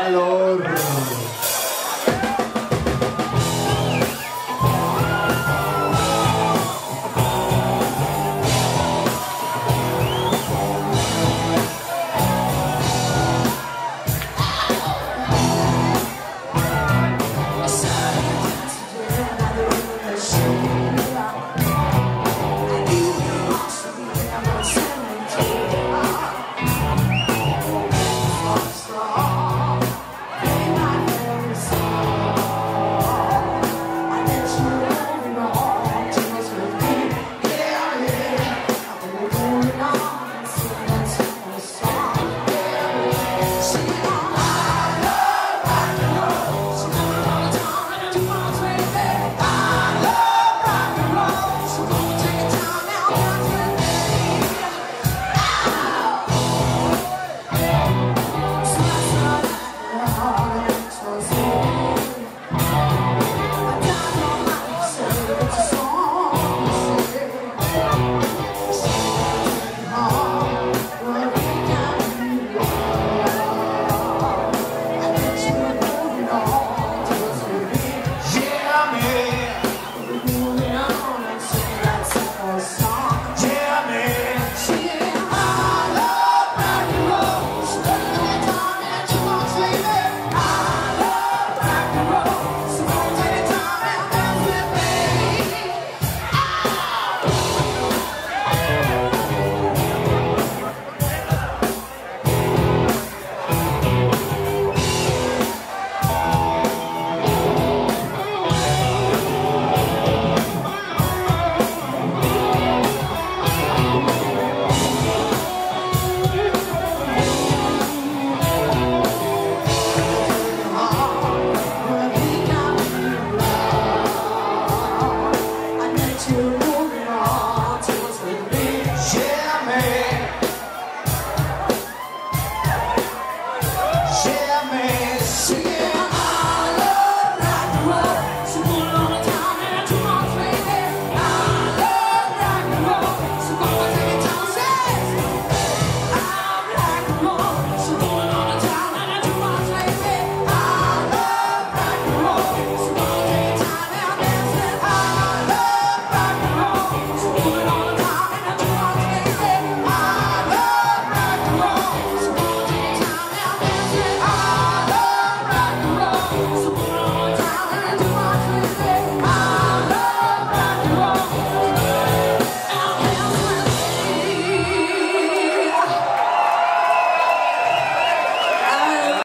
calor.